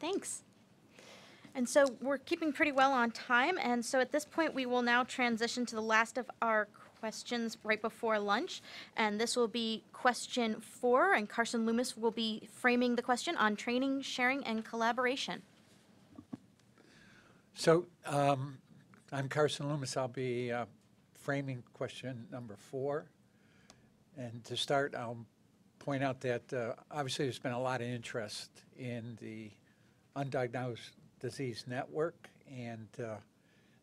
Thanks. And so we're keeping pretty well on time, and so at this point, we will now transition to the last of our questions right before lunch. And this will be question four, and Carson Loomis will be framing the question on training, sharing, and collaboration. So um, I'm Carson Loomis. I'll be uh, framing question number four. And to start, I'll point out that uh, obviously there's been a lot of interest in the undiagnosed disease network, and uh,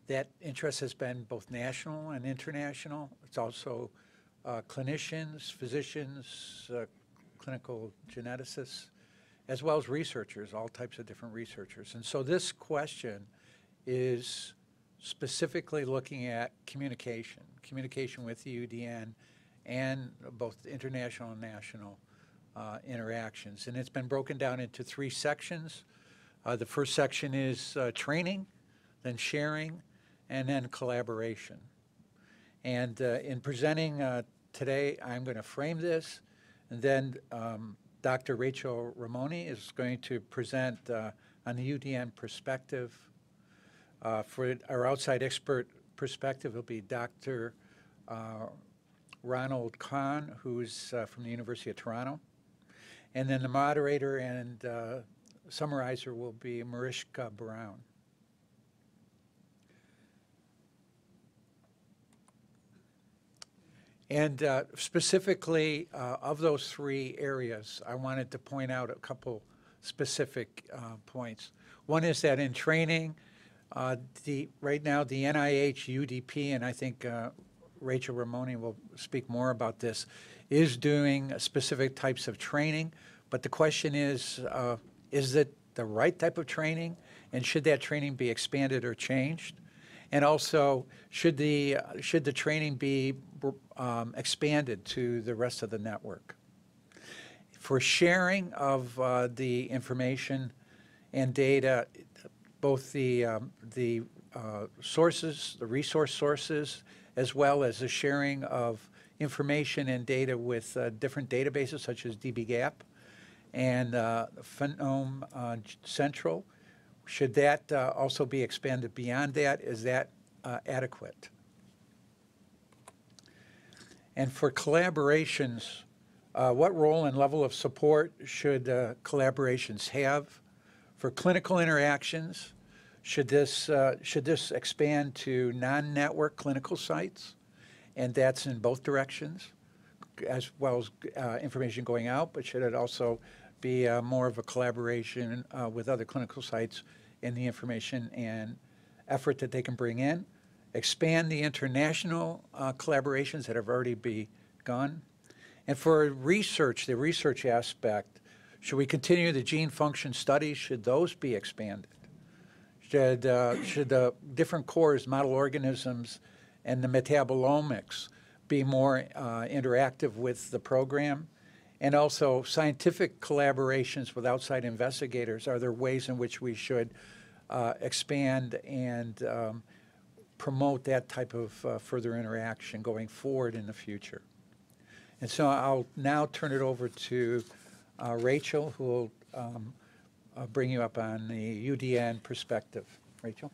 that interest has been both national and international. It's also uh, clinicians, physicians, uh, clinical geneticists, as well as researchers, all types of different researchers. And so this question is specifically looking at communication, communication with the UDN and both international and national uh, interactions. And it's been broken down into three sections. Uh, the first section is uh, training, then sharing, and then collaboration. And uh, in presenting uh, today, I'm going to frame this, and then um, Dr. Rachel Ramoni is going to present uh, on the UDN perspective. Uh, For our outside expert perspective, it'll be Dr. Ronald Cohn, who's from the University of Toronto. And then the moderator and summarizer will be Mariska Brown. And uh, specifically, uh, of those three areas, I wanted to point out a couple specific uh, points. One is that in training, uh, the, right now, the NIH UDP, and I think uh, Rachel Ramoni will speak more about this, is doing specific types of training. But the question is, uh, is it the right type of training? And should that training be expanded or changed? And also, should the, should the training be um, expanded to the rest of the network? For sharing of uh, the information and data, both the, um, the uh, sources, the resource sources, as well as the sharing of information and data with uh, different databases such as dbGaP and uh, Phenome uh, Central. Should that uh, also be expanded beyond that? Is that uh, adequate? And for collaborations, uh, what role and level of support should uh, collaborations have? For clinical interactions, should this, should this expand to non-network clinical sites? And that's in both directions, as well as uh, information going out, but should it also be uh, more of a collaboration uh, with other clinical sites in the information and effort that they can bring in? Expand the international uh, collaborations that have already begun? And for research, the research aspect, should we continue the gene function studies? Should those be expanded? Should, uh, should the different cores, model organisms, and the metabolomics be more uh, interactive with the program? And also scientific collaborations with outside investigators. Are there ways in which we should uh, expand and um, promote that type of uh, further interaction going forward in the future? And so I'll now turn it over to uh, Rachel, who will um, uh, bring you up on the UDN perspective. Rachel?